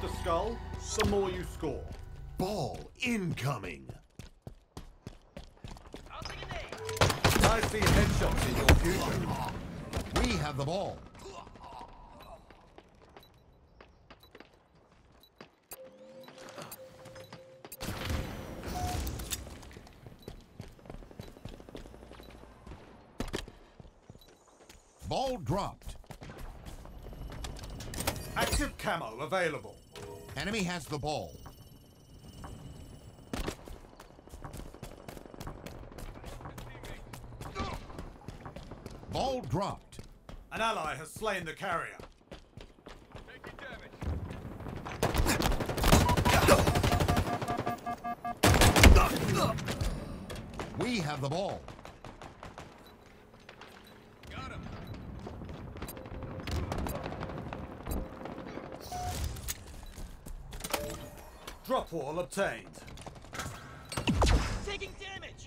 the skull, the more you score. Ball incoming. I see headshots in your future. We have the ball. Ball dropped. Active camo available. Enemy has the ball. Ball dropped. An ally has slain the carrier. We have the ball. Drop wall obtained. Taking damage!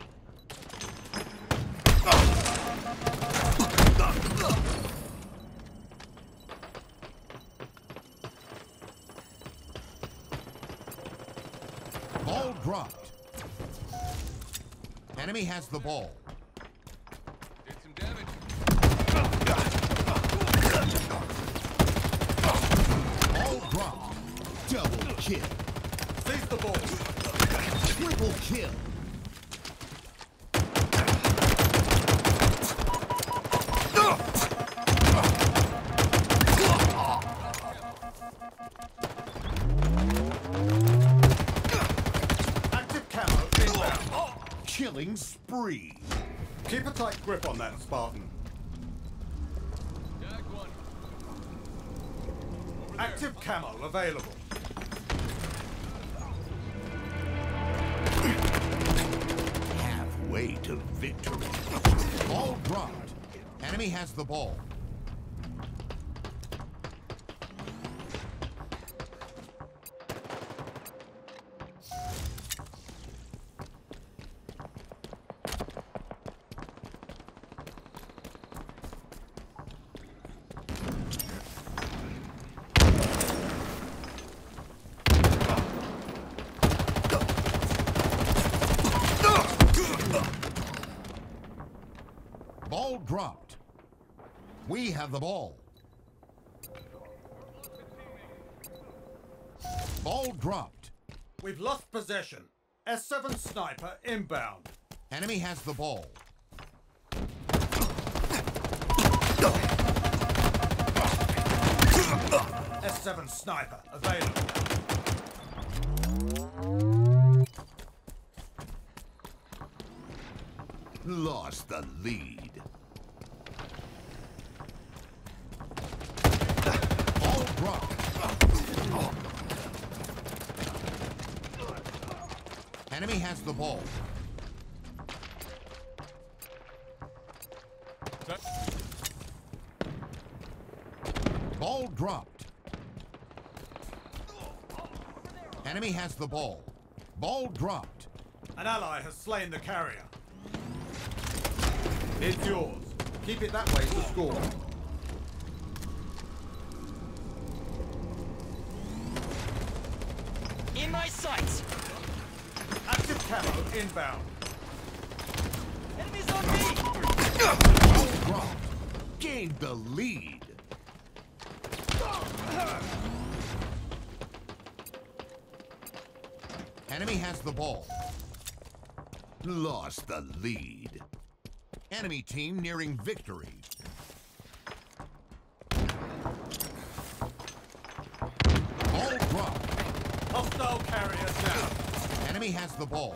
Ball dropped. Enemy has the ball. Did some damage. Ball dropped. Double kill. Seize the ball. Triple kill. Active camo inbound. Killing spree. Keep a tight grip on that, Spartan. Active camo available. To victory. Ball dropped. Enemy has the. Ball dropped. We have the ball. Ball dropped. We've lost possession. S7 sniper inbound. Enemy has the ball. S7 sniper available. Lost the lead. Ball dropped. Enemy has the ball. Ball dropped. Enemy has the ball. Ball dropped. An ally has slain the carrier. It's yours. Keep it that way to score. Inbound. Enemies on me! Gained the lead. Enemy has the ball. Lost the lead. Enemy team nearing victory. Ball dropped. Hostile carrier down. Enemy has the ball.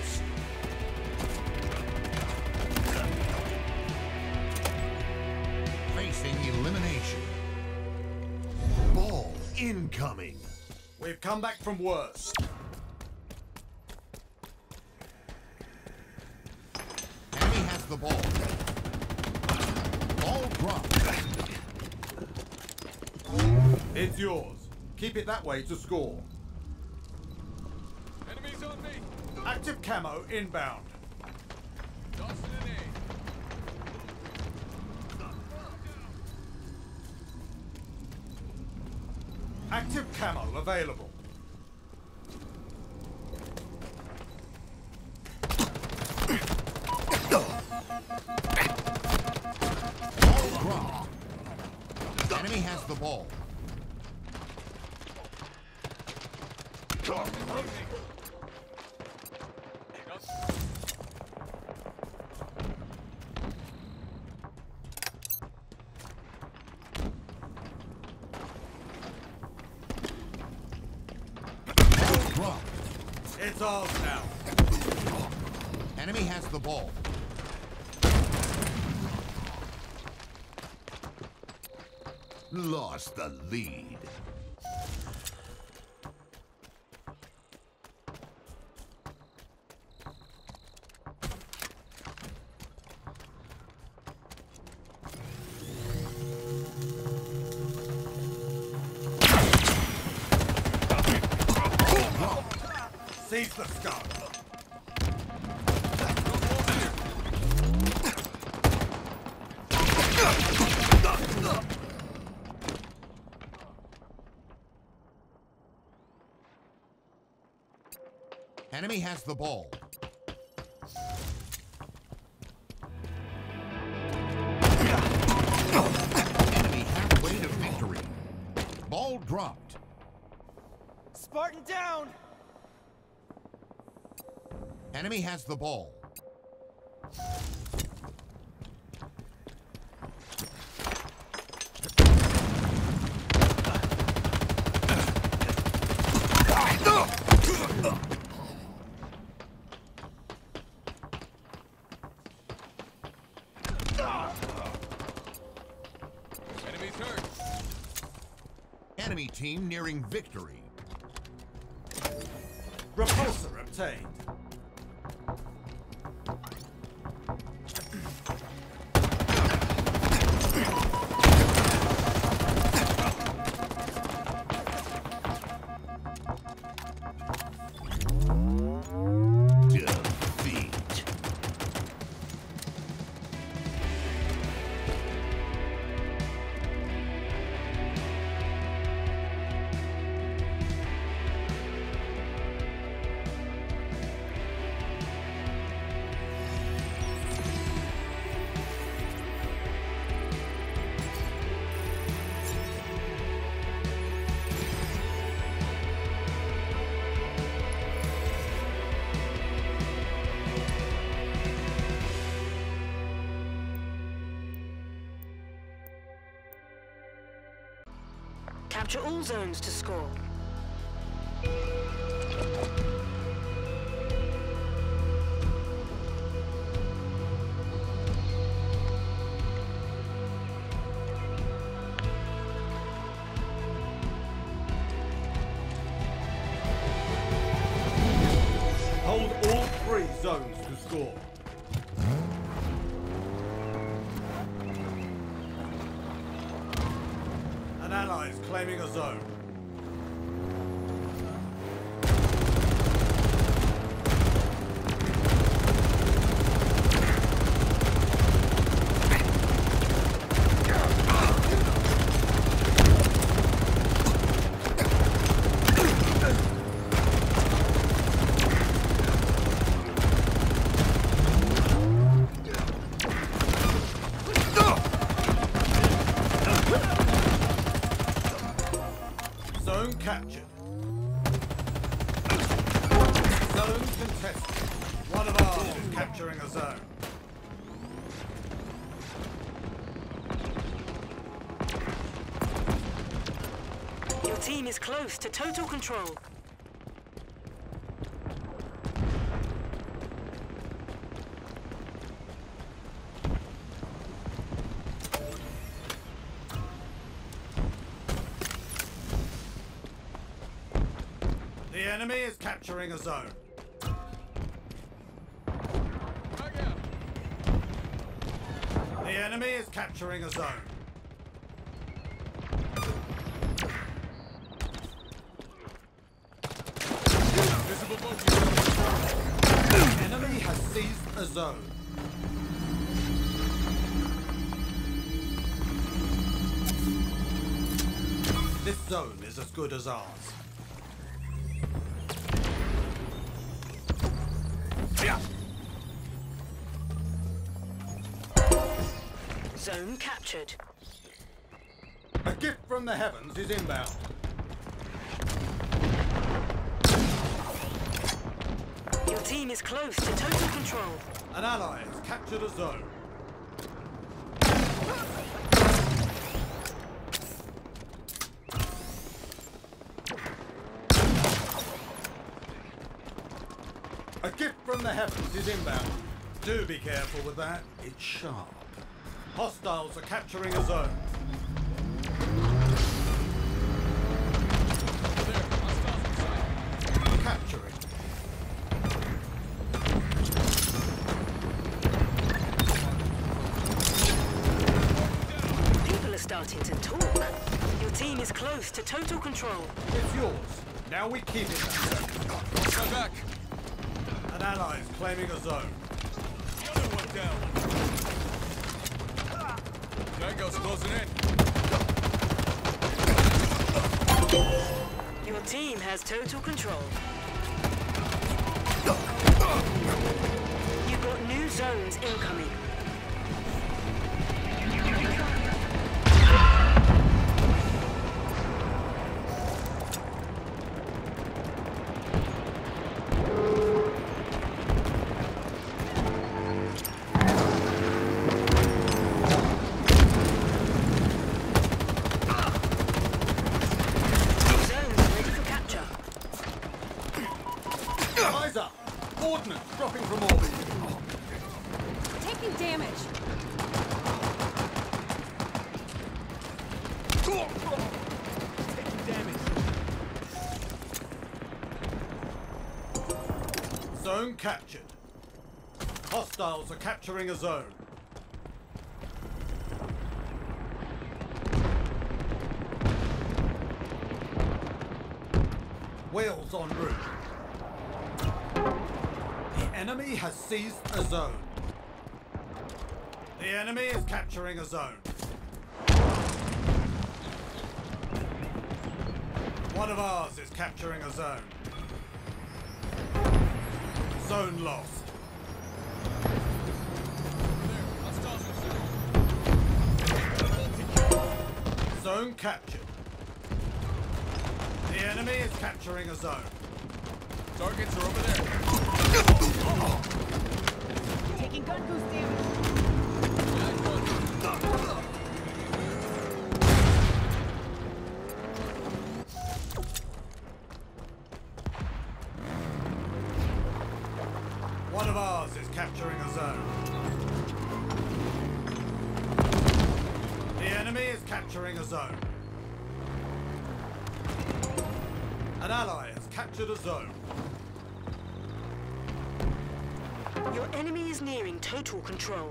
incoming. We've come back from worse. Enemy has the ball. Ball dropped. It's yours. Keep it that way to score. Enemies on me. Active camo inbound. Tossing an A. Active camo available. Enemy has the ball. Ball Ours now. Enemy has the ball. Lost the lead. Enemy has the ball. Enemy has the ball. Enemy team nearing victory. Repulsor obtained. Capture all zones to score. Is close to total control. The enemy is capturing a zone. The enemy is capturing a zone. Seized a zone. This zone is as good as ours. Zone captured. A gift from the heavens is inbound. Your team is close to total control. An ally has captured a zone. A gift from the heavens is inbound. Do be careful with that. It's sharp. Hostiles are capturing a zone. To total control. It's yours. Now we keep it. Hostile back. An ally is claiming a zone. The other one down. Tango's closing in. Your team has total control. You've got new zones incoming. Zone captured. Hostiles are capturing a zone. Wheels en route. The enemy has seized a zone. The enemy is capturing a zone. One of ours is capturing a zone. Zone lost. There. Hostiles inside. Zone captured. The enemy is capturing a zone. Targets are over there. Taking gun boost capturing a zone. An ally has captured a zone. Your enemy is nearing total control.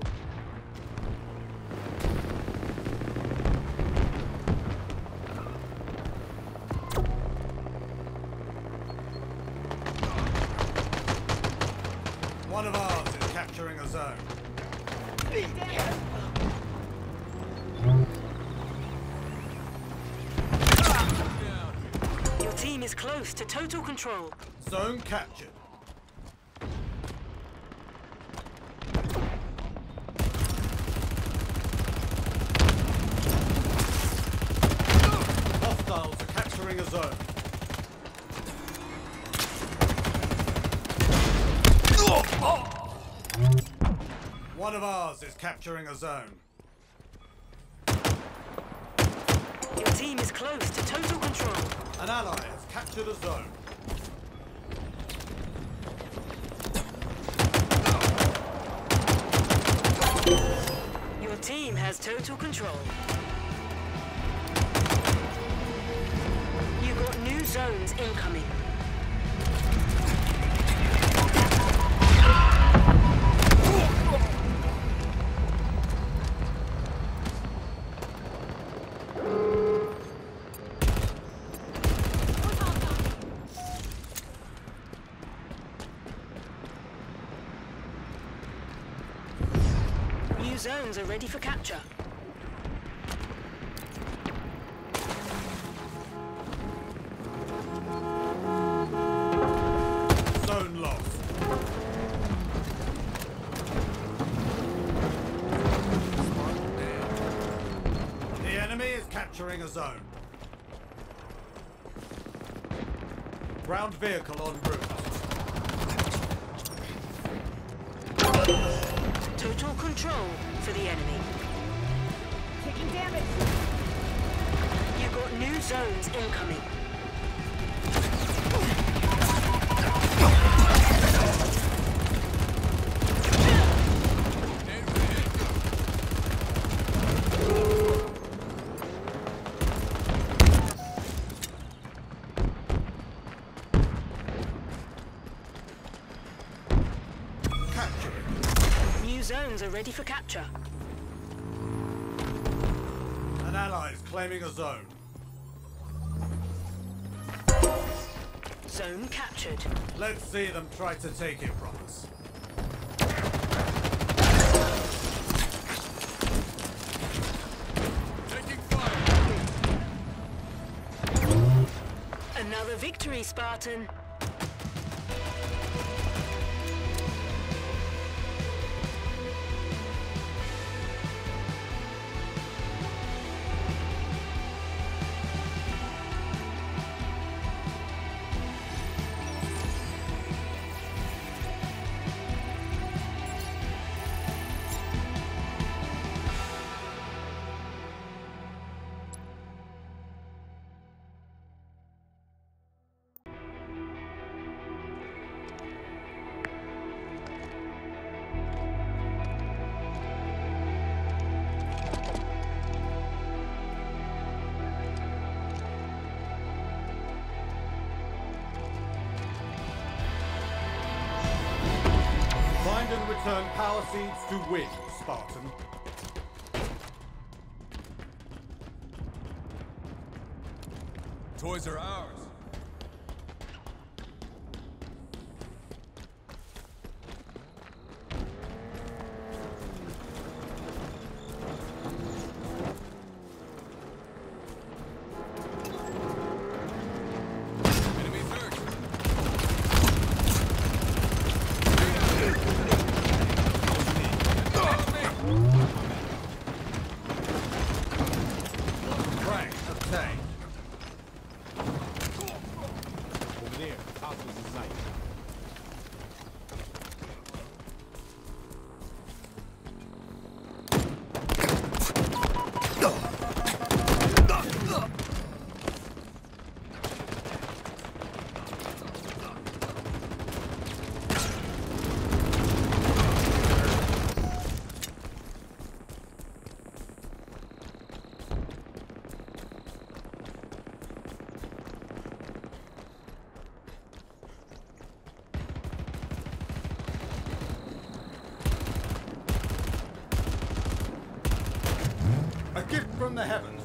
Team is close to total control. Zone captured. Hostiles are capturing a zone. One of ours is capturing a zone. Your team is close to total control. An ally has captured a zone. Your team has total control. You got new zones incoming. zones are ready for capture. Zone lost. The enemy is capturing a zone. Ground vehicle en route. Total control for the enemy. Taking damage. You got new zones incoming. Ready for capture. An ally is claiming a zone. Zone captured. Let's see them try to take it from us. Taking fire. Another victory, Spartan. Seeds to win, Spartan. Toys are ours.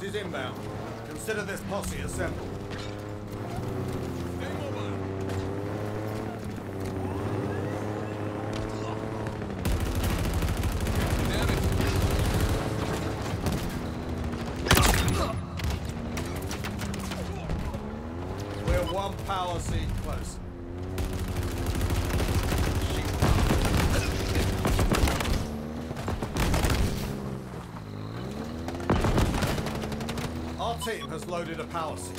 Is inbound. Consider this posse assembled. Stay mobile. Damage. We're one power seed closer. Our team has loaded a power seed.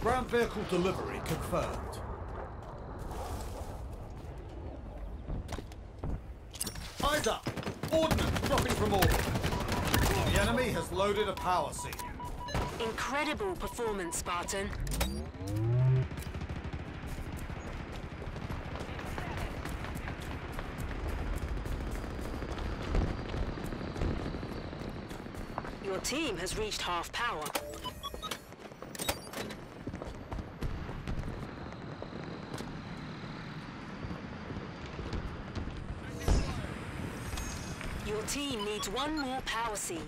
Ground vehicle delivery confirmed. Eyes up! Ordnance dropping from orbit. The enemy has loaded a power seed. Incredible performance, Spartan. Team has reached half power. Your team needs one more power seed.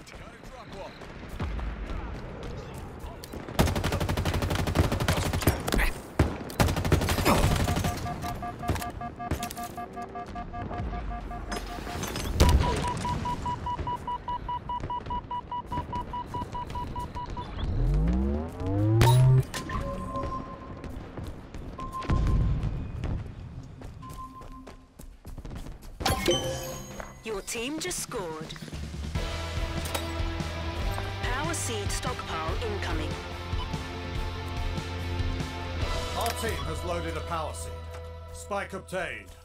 Team has loaded a seed. Spike obtained.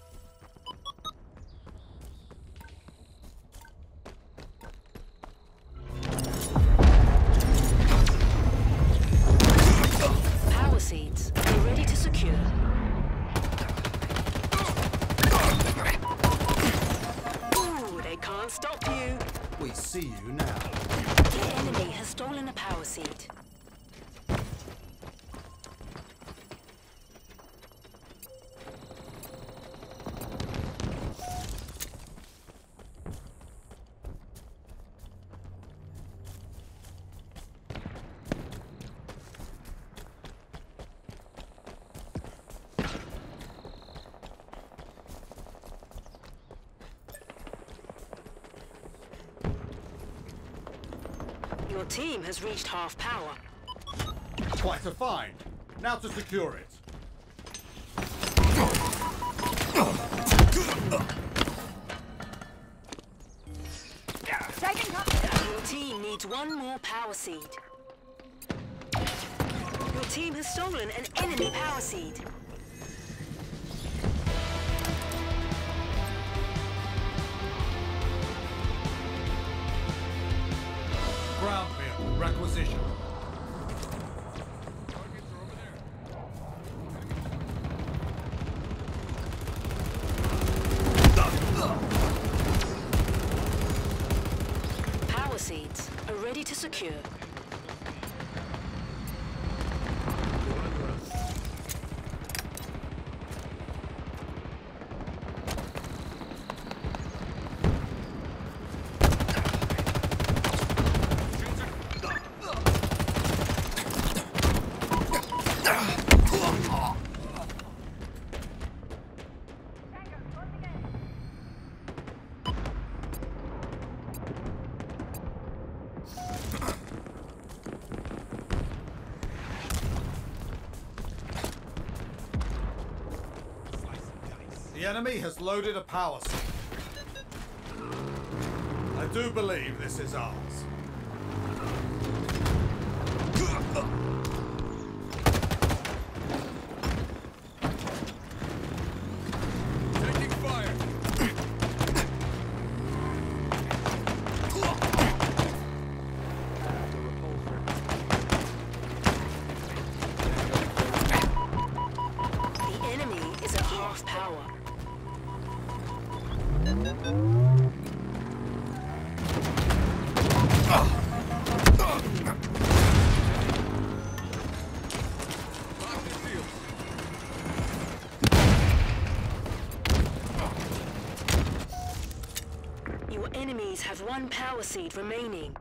Team has reached half power. Quite a find. Now to secure it. Your team needs one more power seed. Your team has stolen an enemy power seed. Vehicle enemy has loaded a power seed. I do believe this is ours. Power seed remaining.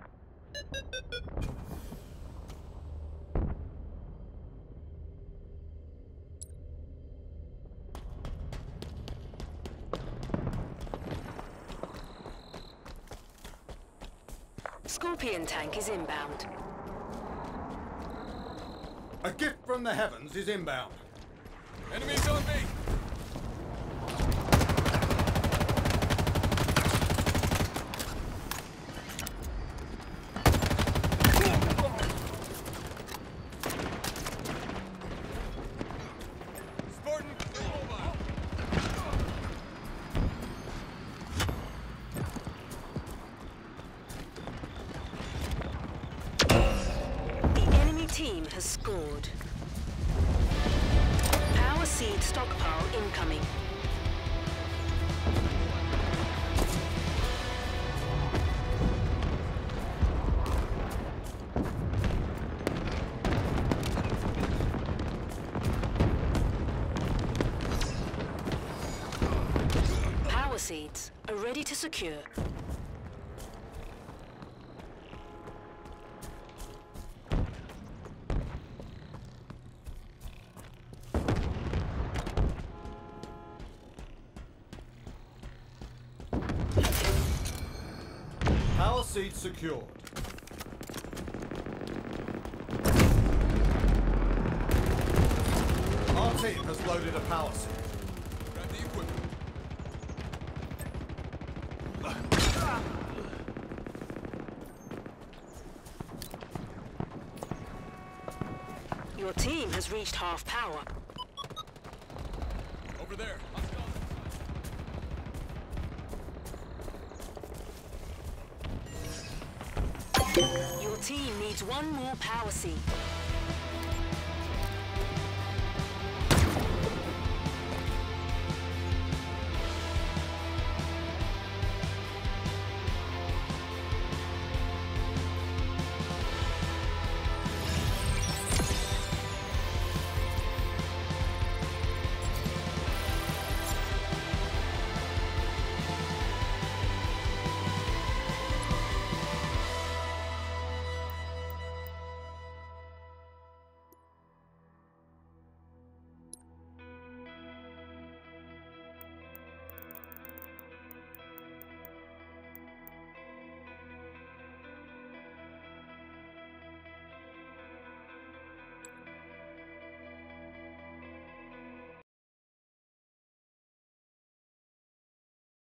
Scorpion tank is inbound. A gift from the heavens is inbound. Enemies on me. Seeds are ready to secure. Power seed secured. Our team has loaded a power seed. Grab the equipment. Your team has reached half power. Over there. Your team needs one more power seed.